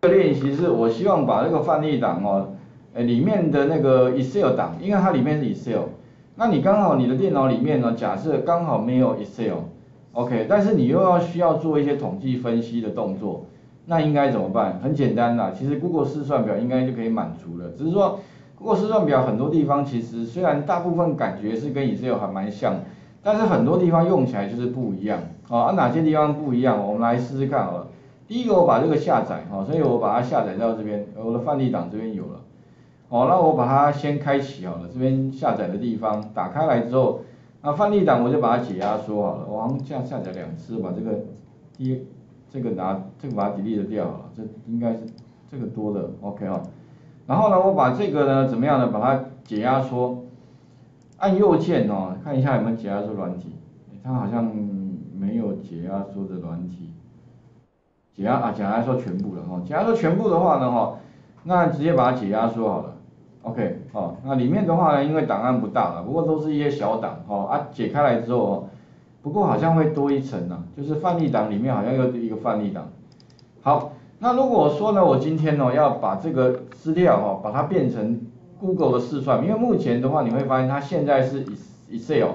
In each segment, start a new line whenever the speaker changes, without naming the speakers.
这个练习是我希望把这个范例档哦，呃里面的那个 Excel 档，因为它里面是 Excel，那你刚好你的电脑里面呢，假设刚好没有 Excel，OK，但是你又要需要做一些统计分析的动作，那应该怎么办？很简单啦，其实 Google 试算表应该就可以满足了，只是说 Google 试算表很多地方其实虽然大部分感觉是跟 Excel 还蛮像，但是很多地方用起来就是不一样，啊，哪些地方不一样？我们来试试看好了。第一个我把这个下载哈，所以我把它下载到这边，我的范例档这边有了，好，那我把它先开启好了，这边下载的地方打开来之后，那范例档我就把它解压缩好了，我好像下下载两次，把这个第这个拿这个把它 delete 掉了，这应该是这个多的，OK 哈，然后呢我把这个呢怎么样呢，把它解压缩，按右键哦，看一下有没有解压缩软体，它好像没有解压缩的软体。解压啊，解压说全部了哈，解压说全部的话呢哈，那直接把它解压缩好了，OK，好，那里面的话呢，因为档案不大了，不过都是一些小档哈，啊解开来之后哦，不过好像会多一层呢，就是范例档里面好像又一个范例档，好，那如果说呢，我今天呢要把这个资料哈，把它变成 Google 的试算，因为目前的话你会发现它现在是 Excel，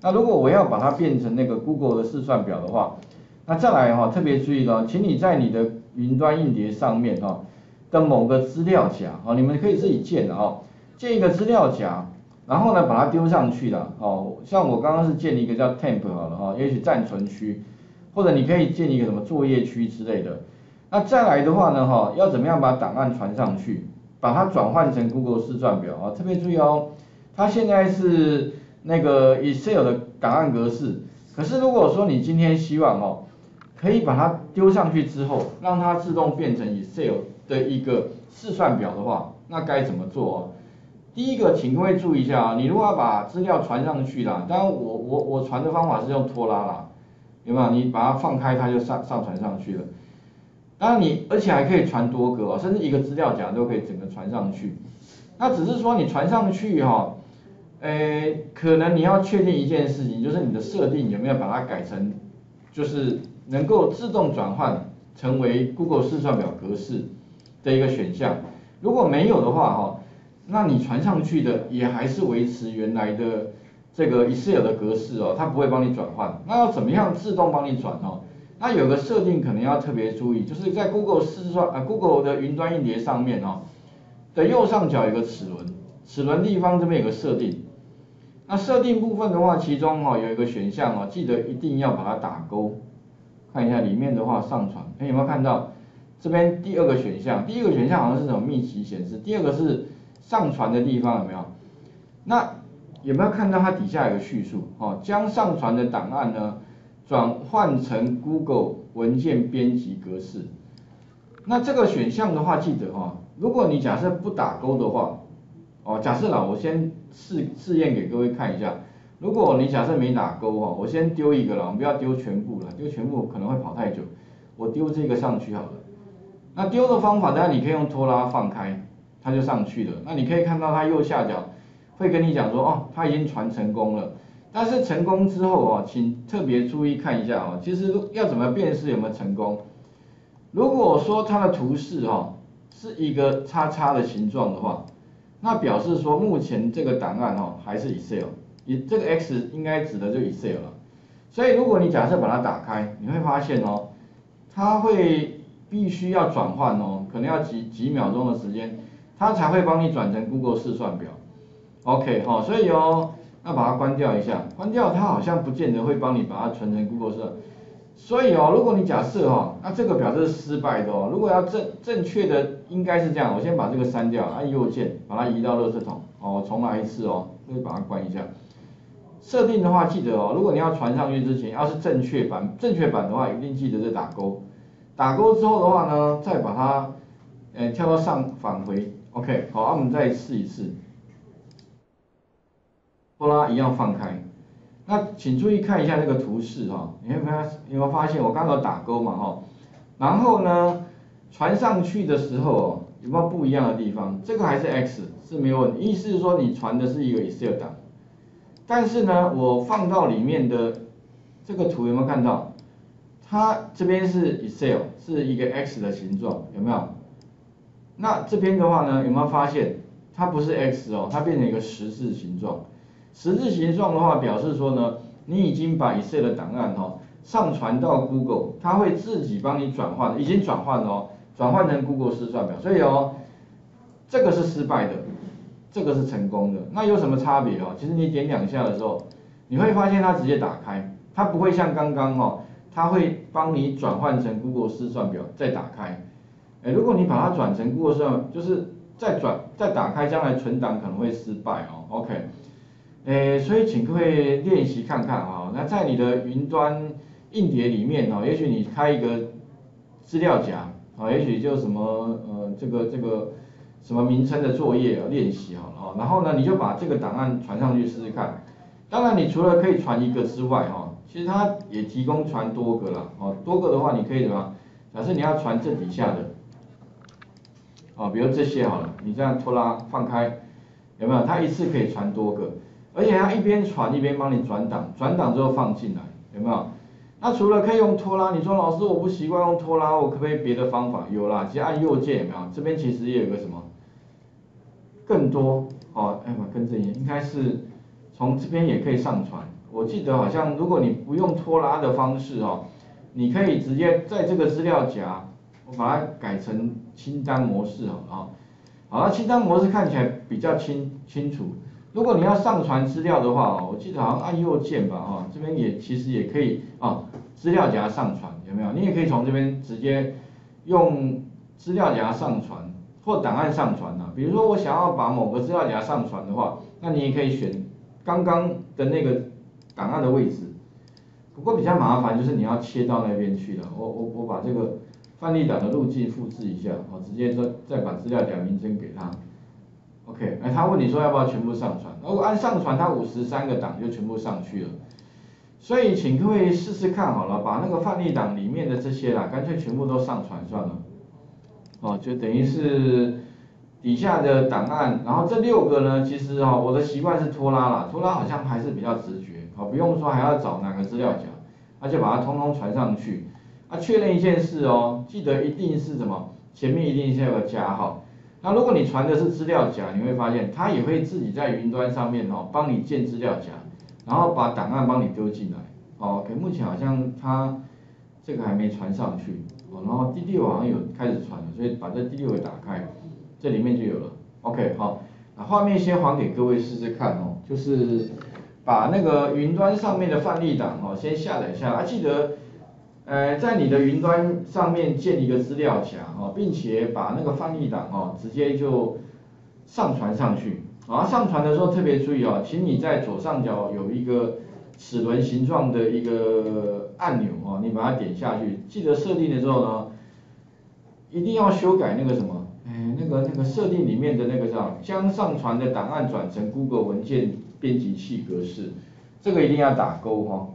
那如果我要把它变成那个 Google 的试算表的话，那再来哈，特别注意了，请你在你的云端硬碟上面哈的某个资料夹，哦，你们可以自己建的哦，建一个资料夹，然后呢把它丢上去的，哦，像我刚刚是建了一个叫 temp 好了哈，也许暂存区，或者你可以建一个什么作业区之类的。那再来的话呢哈，要怎么样把档案传上去，把它转换成 Google 试算表啊，特别注意哦，它现在是那个 Excel 的档案格式，可是如果说你今天希望哦。可以把它丢上去之后，让它自动变成 Excel 的一个试算表的话，那该怎么做啊？第一个，请各位注意一下啊，你如果要把资料传上去啦，当然我我我传的方法是用拖拉啦，有没有？你把它放开，它就上上传上去了。当然你而且还可以传多个哦，甚至一个资料夹都可以整个传上去。那只是说你传上去哈，呃，可能你要确定一件事情，就是你的设定有没有把它改成，就是。能够自动转换成为 Google 试算表格式的一个选项，如果没有的话哈，那你传上去的也还是维持原来的这个 Excel 的格式哦，它不会帮你转换。那要怎么样自动帮你转哦？那有个设定可能要特别注意，就是在 Google 试算啊 Google 的云端硬碟上面哦的右上角有个齿轮，齿轮地方这边有个设定。那设定部分的话，其中哈有一个选项哦，记得一定要把它打勾。看一下里面的话，上传，哎有没有看到这边第二个选项？第一个选项好像是什么密集显示，第二个是上传的地方有没有？那有没有看到它底下有个叙述？哦，将上传的档案呢转换成 Google 文件编辑格式。那这个选项的话，记得哈，如果你假设不打勾的话，哦，假设啦，我先试试验给各位看一下。如果你假设没打勾哈，我先丢一个了，我们不要丢全部了，丢全部可能会跑太久。我丢这个上去好了。那丢的方法，当然你可以用拖拉放开，它就上去了。那你可以看到它右下角会跟你讲说，哦，它已经传成功了。但是成功之后啊，请特别注意看一下啊，其实要怎么辨识有没有成功？如果说它的图示哈是一个叉叉的形状的话，那表示说目前这个档案哦还是 Excel。你这个 X 应该指的就 Excel 了，所以如果你假设把它打开，你会发现哦，它会必须要转换哦，可能要几几秒钟的时间，它才会帮你转成 Google 试算表。OK 哈，所以哦，那把它关掉一下，关掉它好像不见得会帮你把它存成 Google 试。所以哦，如果你假设哈，那这个表示是失败的哦，如果要正正确的应该是这样，我先把这个删掉，按右键把它移到垃圾桶，哦，重来一次哦，那就把它关一下。设定的话，记得哦，如果你要传上去之前，要是正确版，正确版的话，一定记得再打勾。打勾之后的话呢，再把它，呃，跳到上返回，OK，好，那我们再试一次。波拉一样放开。那请注意看一下这个图示哈，你有没有有没有发现我刚刚打勾嘛哈？然后呢，传上去的时候有没有不一样的地方？这个还是 X 是没有问题，意思是说你传的是一个 Excel 档。但是呢，我放到里面的这个图有没有看到？它这边是 Excel，是一个 X 的形状，有没有？那这边的话呢，有没有发现它不是 X 哦，它变成一个十字形状。十字形状的话，表示说呢，你已经把 Excel 的档案哦上传到 Google，它会自己帮你转换，已经转换了哦，转换成 Google 试算表。所以哦，这个是失败的，这个是成功的。那有什么差别哦？其实你点两下的时候，你会发现它直接打开，它不会像刚刚哦，它会帮你转换成 Google 试算表再打开。哎，如果你把它转成 Google 试算，就是再转再打开，将来存档可能会失败哦。OK。诶，所以请各位练习看看啊，那在你的云端硬碟里面哦，也许你开一个资料夹啊，也许就什么呃这个这个什么名称的作业啊练习好了啊，然后呢你就把这个档案传上去试试看。当然你除了可以传一个之外哈，其实它也提供传多个了哦，多个的话你可以怎么？假设你要传这底下的，哦，比如这些好了，你这样拖拉放开，有没有？它一次可以传多个。而且它一边传一边帮你转档，转档之后放进来，有没有？那除了可以用拖拉，你说老师我不习惯用拖拉，我可不可以别的方法？有啦，直接按右键，有没有？这边其实也有个什么？更多哦，哎，我跟着你，应该是从这边也可以上传。我记得好像如果你不用拖拉的方式哦，你可以直接在这个资料夹，我把它改成清单模式好了啊。好，那清单模式看起来比较清清楚。如果你要上传资料的话哦，我记得好像按右键吧，哈，这边也其实也可以啊，资料夹上传有没有？你也可以从这边直接用资料夹上传或档案上传啊。比如说我想要把某个资料夹上传的话，那你也可以选刚刚的那个档案的位置。不过比较麻烦就是你要切到那边去了。我我我把这个范例档的路径复制一下，我直接再再把资料夹名称给它。OK，哎，他问你说要不要全部上传？如果按上传，他五十三个档就全部上去了。所以请各位试试看好了，把那个范例档里面的这些啦，干脆全部都上传算了。哦，就等于是底下的档案，然后这六个呢，其实哦，我的习惯是拖拉啦，拖拉好像还是比较直觉，哦，不用说还要找哪个资料夹，那就把它通通传上去。啊，确认一件事哦，记得一定是什么，前面一定先有个加号。那如果你传的是资料夹，你会发现它也会自己在云端上面哦，帮你建资料夹，然后把档案帮你丢进来。哦，OK，目前好像它这个还没传上去，哦，然后第六好像有开始传了，所以把这第六个打开，这里面就有了。OK，好，那画面先还给各位试试看哦，就是把那个云端上面的范例档哦先下载下来，记得。呃，在你的云端上面建一个资料夹哦，并且把那个翻译档哦直接就上传上去。啊，上传的时候特别注意哦，请你在左上角有一个齿轮形状的一个按钮哦，你把它点下去。记得设定的时候呢，一定要修改那个什么，哎，那个那个设定里面的那个叫将上传的档案转成 Google 文件编辑器格式，这个一定要打勾哈。